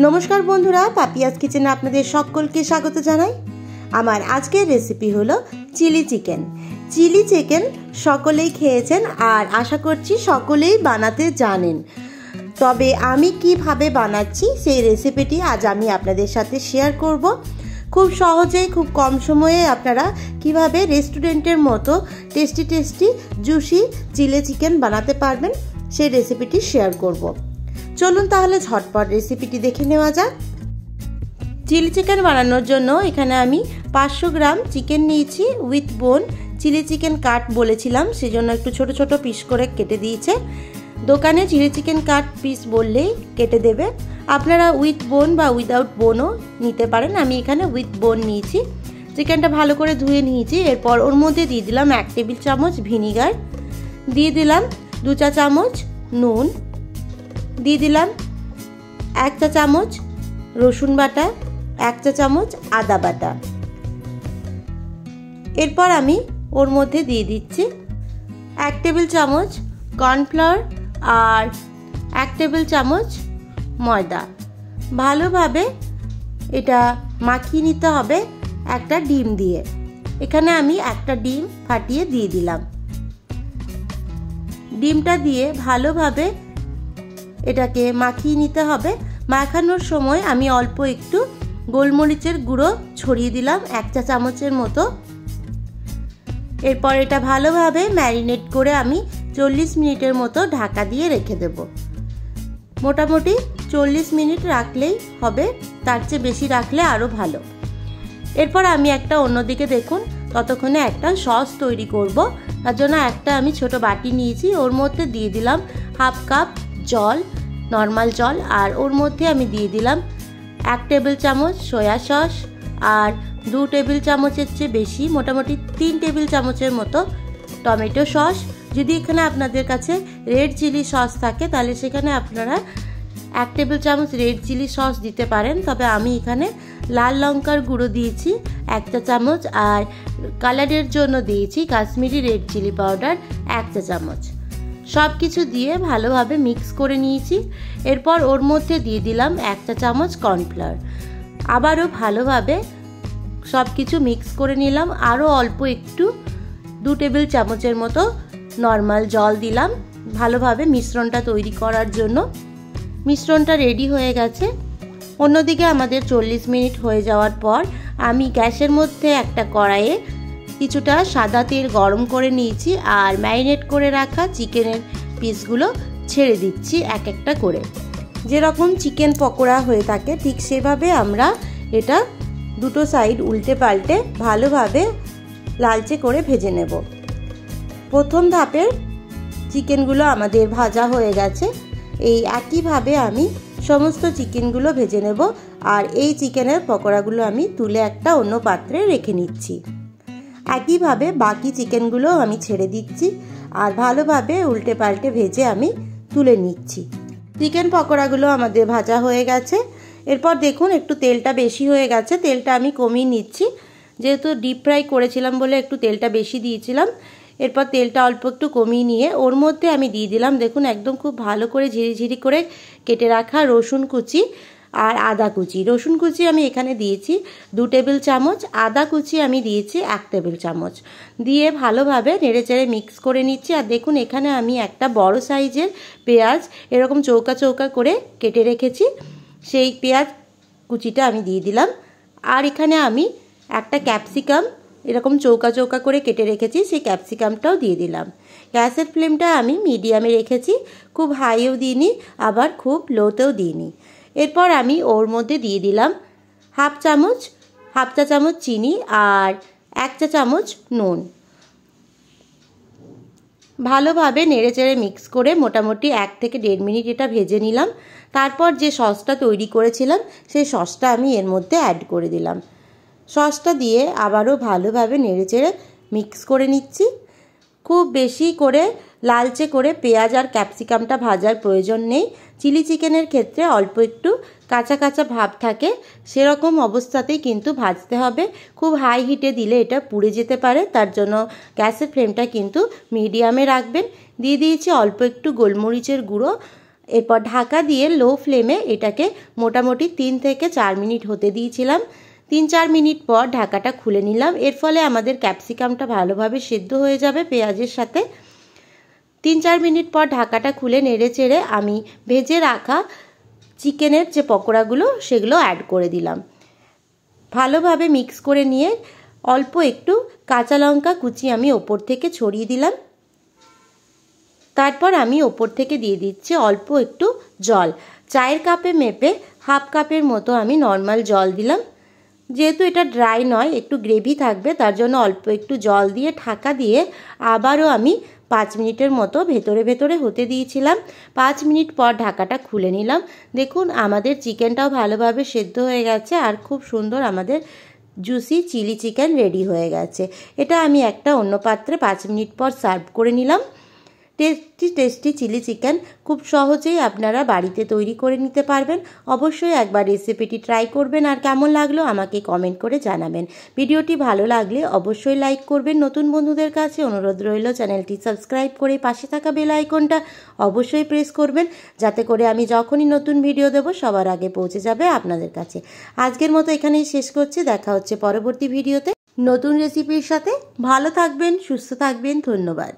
নমস্কার বন্ধুরা পাপিয়াস কিচেনে আপনাদের সকলকে স্বাগত জানাই। আমার আজকের রেসিপি হলো চিলি চিকেন। চিলি চিকেন সকলেই খেয়েছেন আর আশা করছি সকলেই বানাতে জানেন। তবে আমি কীভাবে বানাচ্ছি সেই রেসিপিটি আজ আমি আপনাদের সাথে শেয়ার করব। খুব সহজেই, খুব কম সময়ে আপনারা কীভাবে রেস্টুরেন্টের মতো tasty tasty juicy chilli chicken বানাতে পারবেন, সেই রেসিপিটি শেয়ার করব। চলুন তাহলে ঝটপট রেসিপিটি দেখে নেওয়া যাক। চিলি চিকেন বানানোর জন্য এখানে আমি পাঁচশো গ্রাম চিকেন নিয়েছি with bone chilli chicken cut বলেছিলাম, সেজন্য একটু ছোট ছোট পিস করে কেটে দিয়েছে। দোকানে চিলি চিকেন কাট পিস বললেই কেটে দেবে। আপনারা উইথ বোন বা উইদাউট বোনও নিতে পারেন। আমি এখানে উইথ বোন নিয়েছি। চিকেনটা ভালো করে ধুয়ে নিয়েছি। এরপর ওর মধ্যে দিয়ে দিলাম এক টেবিল চামচ ভিনিগার দিয়ে দিলাম দু চা চামচ নুন। দিয়ে দিলাম এক চা চামচ রসুন বাটা, এক চা চামচ আদা বাটা। এরপর আমি ওর মধ্যে দিয়ে দিচ্ছি এক টেবিল চামচ কর্নফ্লাওয়ার আর এক টেবিল চামচ ময়দা। ভালোভাবে এটা মাখিয়ে নিতে হবে একটা ডিম দিয়ে। এখানে আমি একটা ডিম ফাটিয়ে দিয়ে দিলাম। ডিমটা দিয়ে ভালোভাবে এটাকে মাখিয়ে নিতে হবে। মাখানোর সময় আমি অল্প একটু গোলমরিচের গুঁড়ো ছড়িয়ে দিলাম, এক চা চামচের মতো। এরপর এটা ভালোভাবে ম্যারিনেট করে আমি চল্লিশ মিনিটের মতো ঢাকা দিয়ে রেখে দেব। মোটামুটি চল্লিশ মিনিট রাখলেই হবে, তার চেয়ে বেশি রাখলে আরও ভালো। এরপর আমি একটা অন্যদিকে দেখুন, ততক্ষণে একটা সস তৈরি করব। তার জন্য একটা আমি ছোট বাটি নিয়েছি, ওর মধ্যে দিয়ে দিলাম হাফ কাপ জল নর্মাল জল, আর ওর মধ্যে আমি দিয়ে দিলাম এক টেবিল চামচ সয়া সস আর দু টেবিল চামচের চেয়ে বেশি মোটামুটি তিন টেবিল চামচের মতো টমেটো সস যদি এখানে আপনাদের কাছে রেড চিলি সস থাকে, তাহলে সেখানে আপনারা এক টেবিল চামচ রেড চিলি সস দিতে পারেন। তবে আমি এখানে লাল লঙ্কার গুঁড়ো দিয়েছি, একটা চামচ, আর কালারের জন্য দিয়েছি কাশ্মীরি রেড চিলি পাউডার এক চা চামচ। সব কিছু দিয়ে ভালোভাবে মিক্স করে নিয়েছি। এরপর ওর মধ্যে দিয়ে দিলাম একটা চামচ কর্নফ্লাওয়ার আবারও ভালোভাবে সব কিছু মিক্স করে নিলাম। আরও অল্প একটু দু টেবিল চামচের মতো নর্মাল জল দিলাম ভালোভাবে মিশ্রণটা তৈরি করার জন্য। মিশ্রণটা রেডি হয়ে গেছে। অন্যদিকে আমাদের চল্লিশ মিনিট হয়ে যাওয়ার পর আমি গ্যাসের মধ্যে একটা কড়াইয়ে কিছুটা সাদা তেল গরম করে নিয়েছি আর ম্যারিনেট করে রাখা চিকেনের পিসগুলো ছেড়ে দিচ্ছি এক একটা করে। যেরকম চিকেন পকোড়া হয়ে থাকে, ঠিক সেভাবে আমরা এটা দুটো সাইড উল্টে পাল্টে ভালোভাবে লালচে করে ভেজে নেব। প্রথম ধাপের চিকেনগুলো আমাদের ভাজা হয়ে গেছে। এই একইভাবে আমি সমস্ত চিকেনগুলো ভেজে নেব আর এই চিকেনের পকোড়াগুলো আমি তুলে একটা অন্য পাত্রে রেখে নিচ্ছি। একইভাবে বাকি চিকেনগুলো আমি ছেড়ে দিচ্ছি আর ভালোভাবে উল্টে পাল্টে ভেজে আমি তুলে নিচ্ছি। চিকেন পকোড়াগুলো আমাদের ভাজা হয়ে গেছে। এরপর দেখুন একটু তেলটা বেশি হয়ে গেছে, তেলটা আমি কমিয়ে নিচ্ছি। যেহেতু ডিপ ফ্রাই করেছিলাম বলে একটু তেলটা বেশি দিয়েছিলাম, এরপর তেলটা অল্প একটু কমিয়ে নিয়ে ওর মধ্যে আমি দিয়ে দিলাম, দেখুন একদম খুব ভালো করে ঝিরিঝিরি করে কেটে রাখা রসুন কুচি। আর আদা কুচি। রসুন কুচি আমি এখানে দিয়েছি দু টেবিল চামচ, আদা কুচি আমি দিয়েছি এক টেবিল চামচ। দিয়ে ভালোভাবে নেড়েচেড়ে মিক্স করে নিচ্ছি। আর দেখুন, এখানে আমি একটা বড় সাইজের পেঁয়াজ এরকম চৌকা চৌকা করে কেটে রেখেছি। সেই পেঁয়াজ কুচিটা আমি দিয়ে দিলাম। আর এখানে আমি একটা ক্যাপসিকাম এরকম চৌকা চৌকা করে কেটে রেখেছি, সেই ক্যাপসিকামটাও দিয়ে দিলাম। গ্যাসের ফ্লেমটা আমি মিডিয়ামে রেখেছি, খুব হাইও দিইনি, আবার খুব লোতেও দিইনি। এরপর আমি ওর মধ্যে দিয়ে দিলাম হাফ চামচ, হাফ চা চামচ চিনি আর এক চা চামচ নুন। ভালোভাবে নেড়েচেড়ে মিক্স করে মোটামুটি এক থেকে দেড় মিনিট এটা ভেজে নিলাম। তারপর যে সসটা তৈরি করেছিলাম, সেই সসটা আমি এর মধ্যে অ্যাড করে দিলাম। সসটা দিয়ে আবারও ভালোভাবে নেড়েচেড়ে মিক্স করে নিচ্ছি। খুব বেশি করে লালচে করে পেঁয়াজ আর ক্যাপসিকামটা ভাজার প্রয়োজন নেই। চিলি চিকেনের ক্ষেত্রে অল্প একটু কাঁচা কাঁচা ভাব থাকে, সেরকম অবস্থাতেই কিন্তু ভাজতে হবে। খুব হাই হিটে দিলে এটা পুড়ে যেতে পারে, তার জন্য গ্যাসের ফ্লেমটা কিন্তু মিডিয়ামে রাখবেন। দিয়ে দিয়েছি অল্প একটু গোলমরিচের গুঁড়ো। এরপর ঢাকা দিয়ে লো ফ্লেমে এটাকে মোটামুটি তিন থেকে চার মিনিট হতে দিয়েছিলাম। তিন চার মিনিট পর ঢাকাটা খুলে নিলাম। এর ফলে আমাদের ক্যাপসিকামটা ভালোভাবে সেদ্ধ হয়ে যাবে পেঁয়াজের সাথে। তিন চার মিনিট পর ঢাকাটা খুলে নেড়ে চেড়ে আমি ভেজে রাখা চিকেনের যে পকোড়াগুলো, সেগুলো অ্যাড করে দিলাম। ভালোভাবে মিক্স করে নিয়ে অল্প একটু কাঁচা লঙ্কা কুচি আমি ওপর থেকে ছড়িয়ে দিলাম। তারপর আমি ওপর থেকে দিয়ে দিচ্ছি অল্প একটু জল। চায়ের কাপে মেপে হাফ কাপের মতো আমি নর্মাল জল দিলাম। যেহেতু এটা ড্রাই নয়, একটু গ্রেভি থাকবে, তার জন্য অল্প একটু জল দিয়ে, ঢাকা দিয়ে আবারও আমি পাঁচ মিনিটের মতো ভেতরে ভেতরে হতে দিয়েছিলাম। পাঁচ মিনিট পর ঢাকাটা খুলে নিলাম। দেখুন, আমাদের চিকেনটাও ভালোভাবে সেদ্ধ হয়ে গেছে আর খুব সুন্দর আমাদের জুসি চিলি চিকেন রেডি হয়ে গেছে। এটা আমি একটা অন্য পাত্রে পাঁচ মিনিট পর সার্ভ করে নিলাম। টেস্টি টেস্টি চিলি চিকেন খুব সহজেই আপনারা বাড়িতে তৈরি করে নিতে পারবেন। অবশ্যই একবার রেসিপিটি ট্রাই করবেন আর কেমন লাগল আমাকে কমেন্ট করে জানাবেন। ভিডিওটি ভালো লাগলে অবশ্যই লাইক করবেন। নতুন বন্ধুদের কাছে অনুরোধ রইল চ্যানেলটি সাবস্ক্রাইব করে পাশে থাকা বেল আইকনটা অবশ্যই প্রেস করবেন, যাতে করে আমি যখনই নতুন ভিডিও দেব সবার আগে পৌঁছে যাবে আপনাদের কাছে। আজকের মতো এখানেই শেষ করছি। দেখা হচ্ছে পরবর্তী ভিডিওতে। নতুন রেসিপির সাথে ভালো থাকবেন, সুস্থ থাকবেন। ধন্যবাদ।